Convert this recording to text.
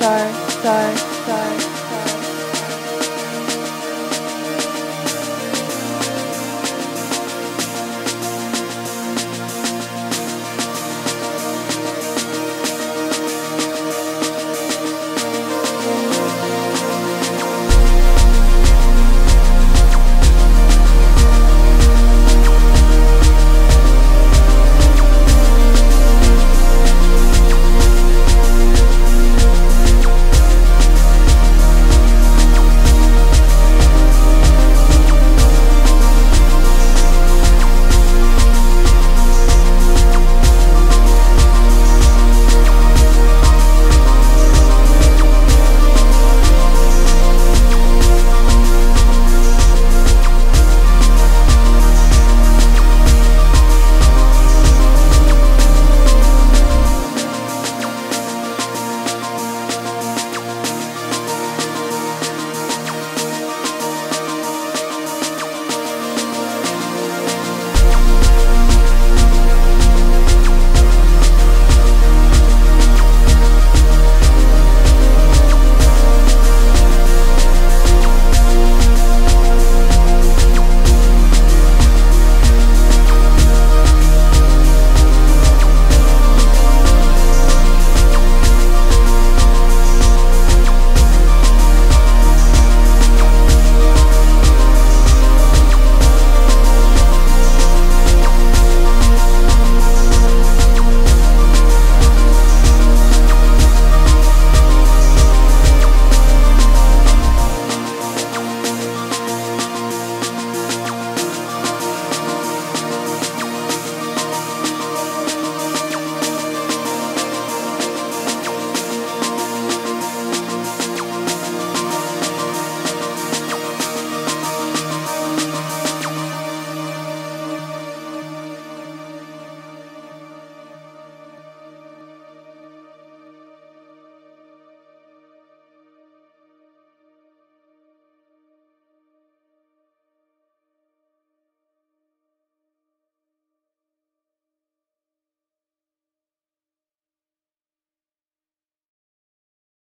star, star, star.